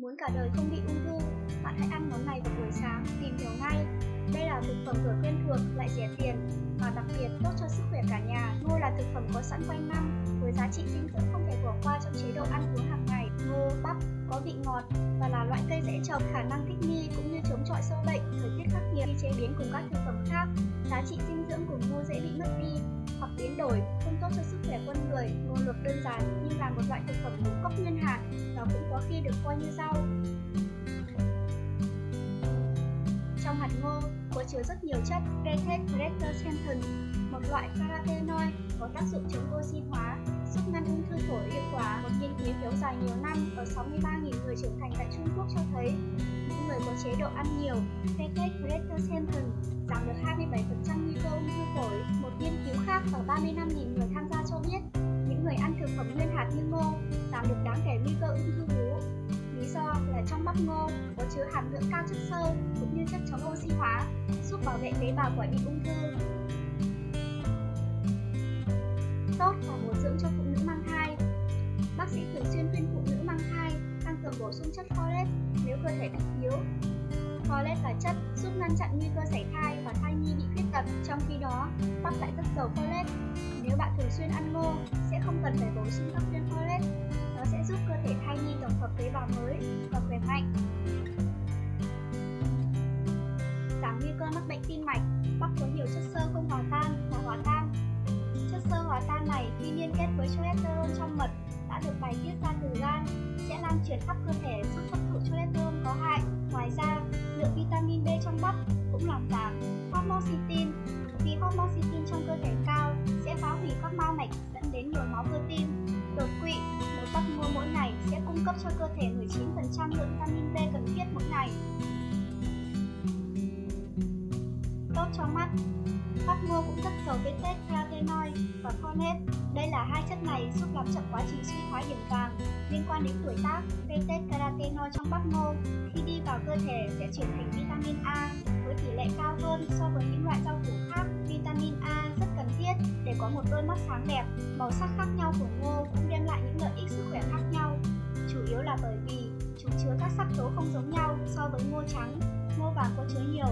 Muốn cả đời không bị ung thư, bạn hãy ăn món này vào buổi sáng, tìm hiểu ngay. Đây là thực phẩm vừa quen thuộc lại rẻ tiền, mà đặc biệt tốt cho sức khỏe cả nhà. Ngô là thực phẩm có sẵn quanh năm, với giá trị dinh dưỡng không thể bỏ qua trong chế độ ăn uống hàng ngày. Ngô, bắp có vị ngọt và là loại cây dễ trồng, khả năng thích nghi cũng như chống chọi sâu bệnh, thời tiết khắc nghiệt khi chế biến cùng các thực phẩm khác. Giá trị dinh dưỡng của ngô dễ bị mất đi biến đổi, không tốt cho sức khỏe con người. Ngô lược đơn giản nhưng là một loại thực phẩm ngũ cốc nguyên hạt và cũng có khi được coi như rau. Trong hạt ngô có chứa rất nhiều chất beta-carotene, một loại carotenoid có tác dụng chống oxy hóa, giúp ngăn ung thư phổi hiệu quả. Một nghiên cứu kéo dài nhiều năm ở 63.000 người trưởng thành tại Trung Quốc cho thấy những người có chế độ ăn nhiều beta-carotene giảm được 27% 35.000 người tham gia cho biết những người ăn thực phẩm nguyên hạt như ngô giảm được đáng kể nguy cơ ung thư vú. Lý do là trong bắp ngô có chứa hàm lượng cao chất xơ cũng như chất chống oxy hóa, giúp bảo vệ tế bào khỏi bị ung thư. Tốt và bổ dưỡng cho phụ nữ mang thai Bác sĩ thường xuyên khuyên phụ nữ mang thai tăng cường bổ sung chất folate nếu cơ thể bị thiếu. Folate là chất giúp ngăn chặn nguy cơ sảy thai và thai nhi trong khi đó bắp lại rất giàu folate. Nếu bạn thường xuyên ăn ngô, sẽ không cần phải bổ sung các viên folate. Nó sẽ giúp cơ thể thai nhi tổng hợp tế bào mới và khỏe mạnh. Giảm nguy cơ mắc bệnh tim mạch, bắp có nhiều chất xơ không hòa tan và hòa tan. Chất xơ hòa tan này khi liên kết với cholesterol trong mật đã được bài tiết ra từ gan sẽ lan truyền khắp cơ lượng vitamin B trong bắp cũng làm giảm homocysteine. Vì homocysteine trong cơ thể cao sẽ phá hủy các mao mạch dẫn đến nhồi máu cơ tim. Đột quỵ, một bắp ngô mỗi ngày sẽ cung cấp cho cơ thể 19% lượng vitamin B cần thiết mỗi ngày. Tốt cho mắt Bắp ngô cũng rất giàu beta-carotenoid và folate. Đây là hai chất này giúp làm chậm quá trình suy thoái điểm vàng liên quan đến tuổi tác. Beta-carotenoid trong bắp ngô khi đi vào cơ thể sẽ chuyển thành vitamin A với tỷ lệ cao hơn so với những loại rau củ khác. Vitamin A rất cần thiết để có một đôi mắt sáng đẹp. Màu sắc khác nhau của ngô cũng đem lại những lợi ích sức khỏe khác nhau. Chủ yếu là bởi vì chúng chứa các sắc tố không giống nhau so với ngô trắng ngô vàng có chứa nhiều